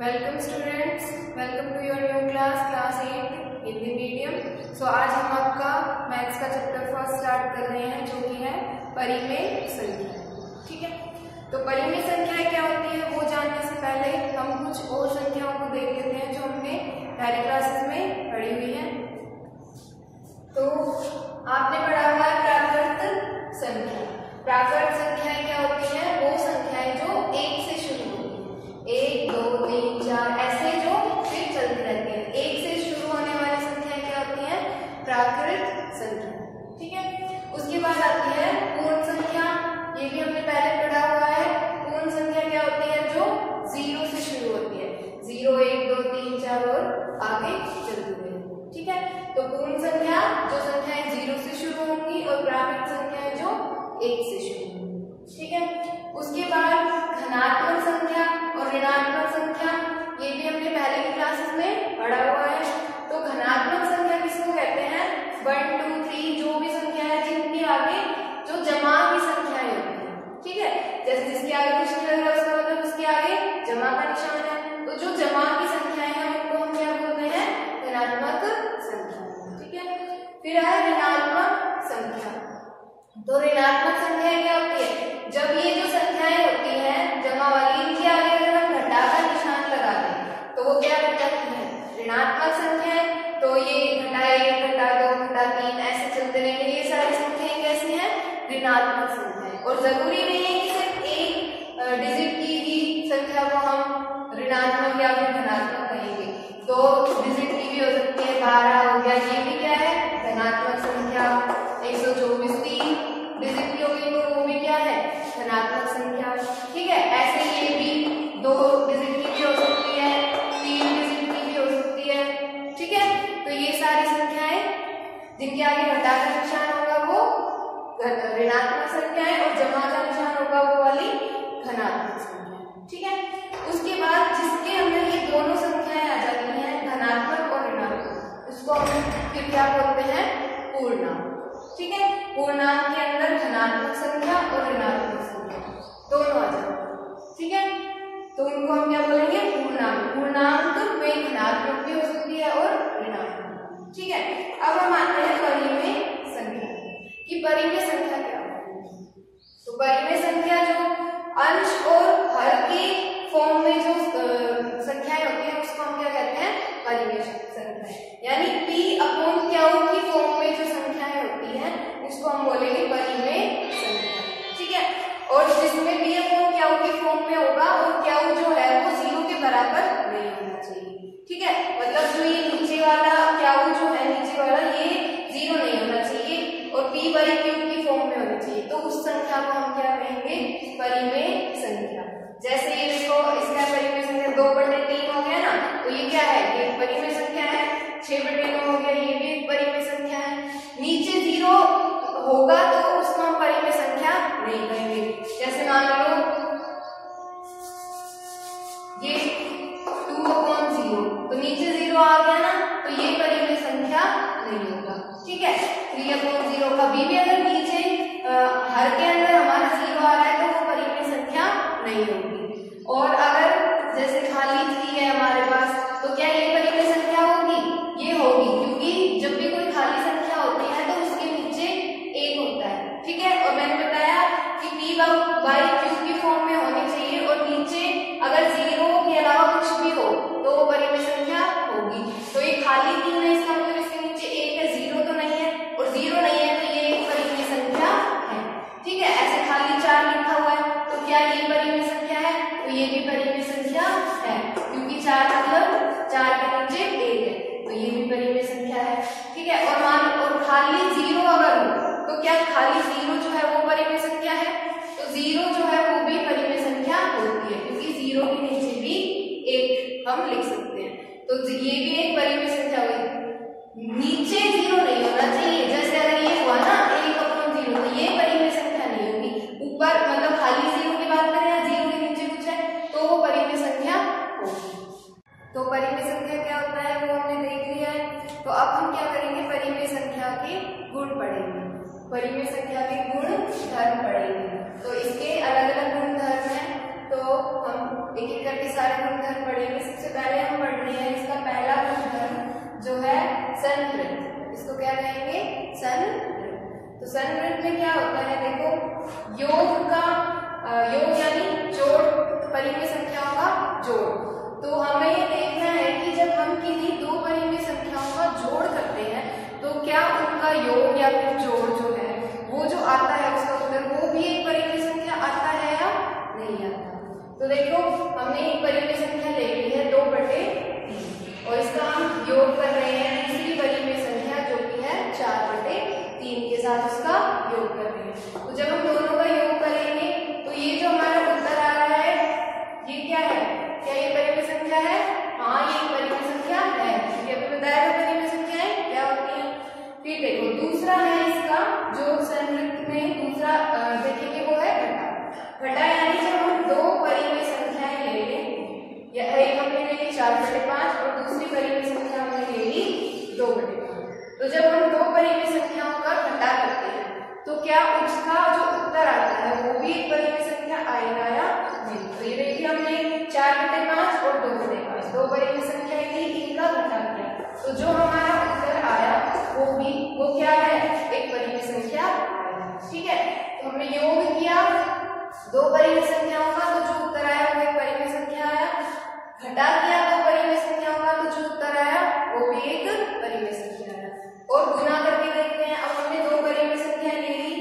Welcome students welcome to your new class class eight Hindi medium so आज हम आपका maths का chapter first start कर रहे हैं, जो कि है परिमेय संख्या। ठीक है? तो परिमेय संख्या क्या होती है, वो जानने से पहले हम कुछ और संख्याओं को देख लेते हैं, जो हमने पहले क्लास प्राकृत ऋणात्मक संख्याएँ क्या होती है? जब ये जो संख्याएँ होती जमा वाली, इनके आगे अगर हम घटा का निशान लगा दें तो वो क्या होता है? ऋणात्मक संख्याएँ तो ये घटा एक, घटा दो, घटा तीन, ऐसे चलते रहेंगे ये सारी संख्याएँ कैसी है? ऋणात्मक संख्या और ज़रूरी क्या बोलते हैं? पूर्णांक। ठीक है? पूर्णांक के अंदर धनात्मक संख्या और ऋणात्मक संख्या। दोनों आ जाते ठीक है? तो इनको हम क्या बोलेंगे? पूर्णांक। पूर्णांक में धनात्मक भी हो सकती है और ऋणात्मक। ठीक है? अब हम आते हैं परी में संख्या की। परी में संख्या क्या होती है? तो परिमेय होगा तो उसको हम परिमय संख्या नहीं कहेंगे। जैसे मान लो, ये टू अपॉन ज़ीरो तो नीचे ज़ीरो आ गया ना तो ये परिमय संख्या नहीं होगा। ठीक है? थ्री अपॉन ज़ीरो का बी भी अगर ये भी परिमेय संख्या है, क्योंकि चार मतलब चार के नीचे एक है तो ये भी परिमेय संख्या है। ठीक है, और मान, और खाली ज़ीरो अगर हो तो क्या खाली ज़ीरो जो है वो परिमेय संख्या है? तो ज़ीरो जो है वो भी परिमेय संख्या होती है, क्योंकि ज़ीरो के नीचे भी एक हम लिख सकते हैं। तो ये भी एक परिमेय संख्या हुई नीचे ज़ीरो नहीं होना चाहिए, जैसे क्या होता है वो हमने देख लिया है। तो अब हम क्या करेंगे? परिमेय संख्या के गुण पढ़ेंगे। परिमेय संख्या के गुण धर्म पढ़ेंगे। तो इसके अलग अलग गुण धर्म है। तो हम एक एक करके सारे गुण धर्म पढ़ेंगे। सबसे पहले हम पढ़ रहे हैं इसका पहला गुण धर्म, जो है संतृत इसको क्या कहेंगे? संतृत तो संत में क्या होता है? देखो योग का योग यानी जोड़, परिमेय संख्याओं का जोड़। तो हमें ये देखना है कि जब हम किसी दो परिमेय संख्याओं का जोड़ करते हैं तो क्या उनका योग या फिर जोड़ जो है, वो जो आता है उसका उत्तर, वो भी एक परिमेय संख्या आता है या नहीं आता? तो देखो, हमने एक परिमेय संख्या ले ली है दो बटे और इसका हम योग कर रहे हैं तीसरी परिमेय संख्या जो कि है चार बटे तीन के साथ उसका योग कर रहे हैं। तो जब हम दोनों का योग करेंगे तो ये जो हमारा उत्तर आ रहा है ये क्या है क्या ये परिमेय संख्या है हाँ ये परिमेय संख्या है ये अभी बताया था परिमेय संख्याएँ क्या होती है फिर देखो दूसरा है इसका जो संयुक्त में दूसरा देखेंगे वो है घटा घटा यानी जब हम दो परिमेय संख्याएँ ले लें या एक हमने ले ली चार बटे पाँच और दूसरी परिमेय संख्या हमने ले ली दो बटे पाँच तो जब हम दो परिमेय संख्याओं का घटा करते हैं तो क्या उसका जो उत्तर आता है वो भी एक परिमेय आया ज़ीरो देखिए हमने चार बटे पाँच और दो बटे पाँच। दो परिमेय संख्या थी, इनका घटा किया तो जो हमारा उत्तर आया, वो भी, वो क्या है? एक परिमेय संख्या ठीक है? तो हमने योग किया, दो परिमेय संख्याओं का तो जो उत्तर आया वो एक परिमेय संख्या आया घटा किया दो परिमेय संख्याओं का तो जो उत्तर आया वो भी एक परिमेय संख्या आया और गुना करके देखते हैं अब हमने दो परिमेय संख्या ले ली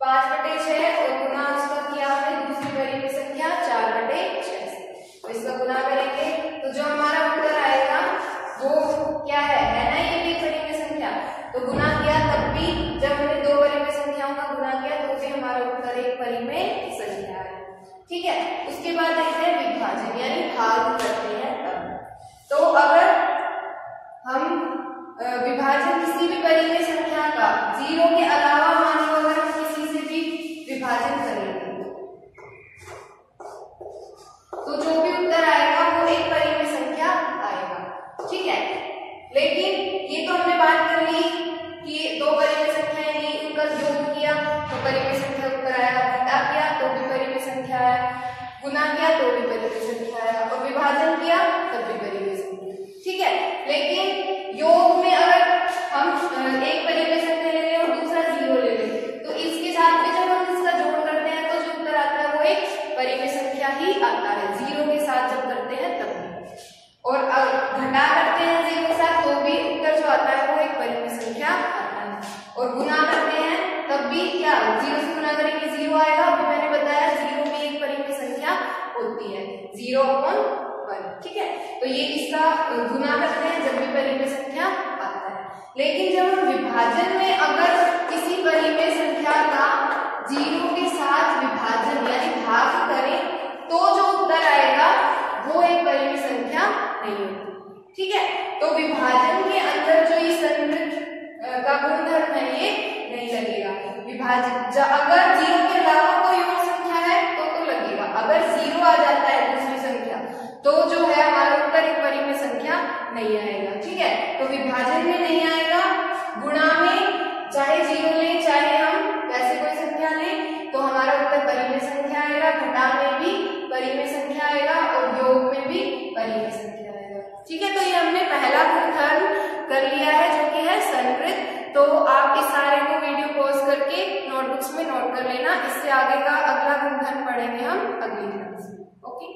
पाँच बटे छह और गुना उसका किया हमने दूसरी परिमेय संख्या चार बटे छह तो इसका गुना करेंगे तो जो हमारा उत्तर आएगा वो क्या है है ना ये भी परिमेय संख्या तो गुना किया तब भी जब हमने दो परिमेय संख्याओं का गुना किया तो भी हमारा उत्तर एक परिमेय संख्या है ठीक है उसके बाद देखते हैं विभाजन यानी भाग करते हैं तब तो अगर हम विभाजन किसी भी परिमेय संख्या का ज़ीरो के अलावा मान लो अगर हम किसी से भी विभाजन करेंगे तो जो भी उत्तर आएगा वो एक परिमेय संख्या आएगा ठीक है लेकिन ये तो हमने बात कर ली कि दो परिमेय संख्याएँ ली उनका योग किया तो परिमेय संख्या ऊपर आया, घटा किया तो भी परिमेय संख्या आया गुना किया तो भी परिमेय संख्या लेकिन जब हम विभाजन में अगर किसी परिमेय संख्या का ज़ीरो के साथ विभाजन यानी भाग करें तो जो उत्तर आएगा, वो एक परिमेय संख्या नहीं होगी ठीक है? तो विभाजन के अंदर जो ये संवृत्त का गुणधर्म है, ये नहीं लगेगा। विभाजन अगर ज़ीरो के अलावा कोई और संख्या है तो तो लगेगा। अगर ज़ीरो आ जाता है दूसरी संख्या तो जो है हमारा उत्तर एक परिमेय संख्या नहीं आएगा। भी परिवर्तन किया जाएगा। ठीक है तो ये हमने पहला गुणधर्म कर लिया है जो कि है संकृत तो आप इस सारे को वीडियो पॉज करके नोटबुक्स में नोट कर लेना। इससे आगे का अगला गुणधर्म पढ़ेंगे हम अगली क्लास में। ओके